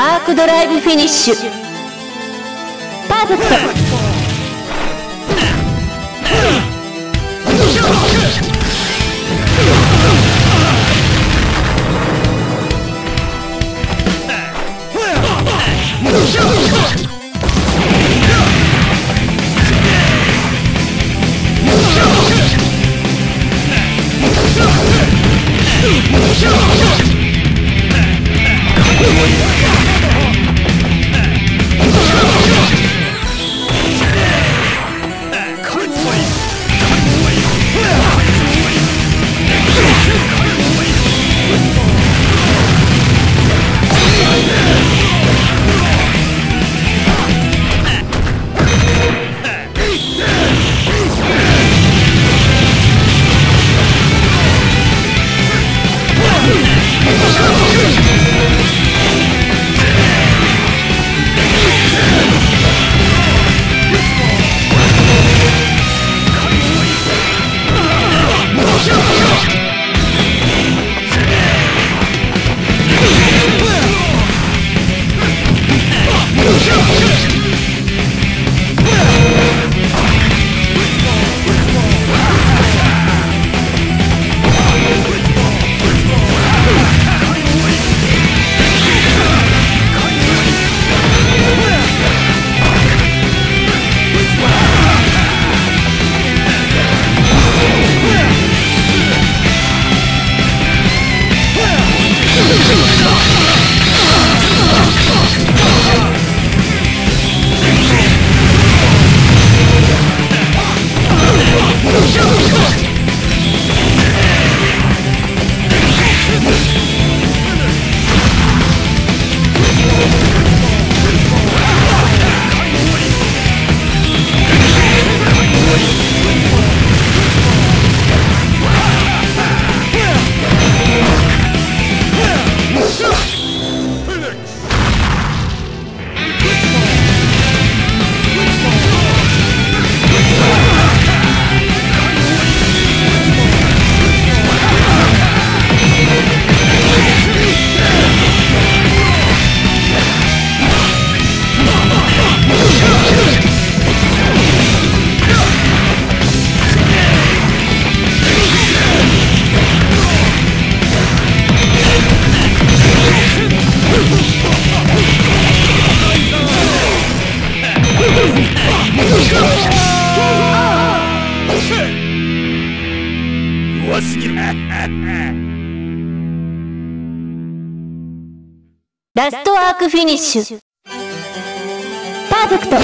アークドライブフィニッシュ。パーフェクト。弱すぎるラストアークフィニッシュパーフェクト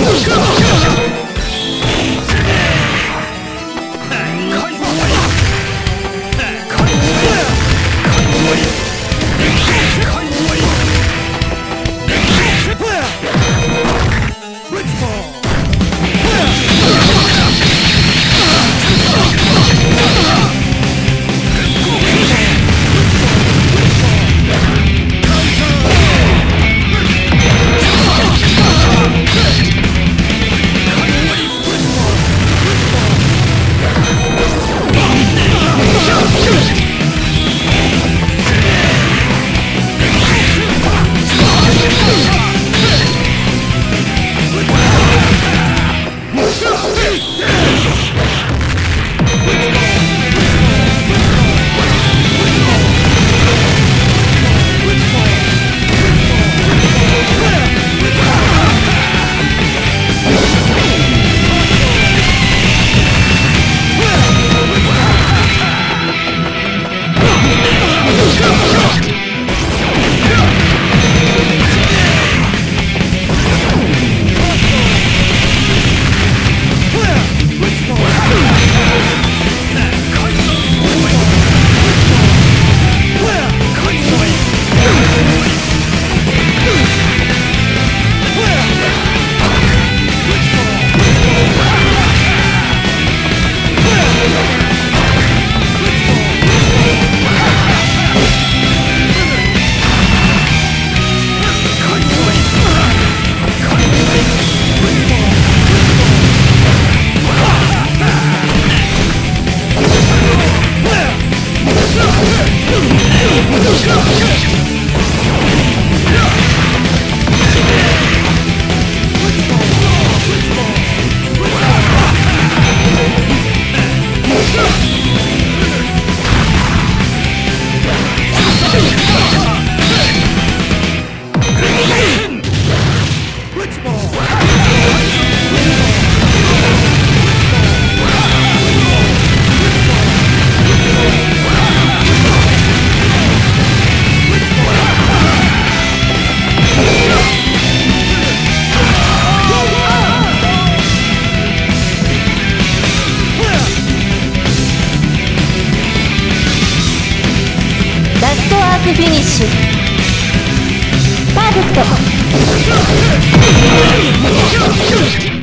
フィニッシュ。パーフェクト。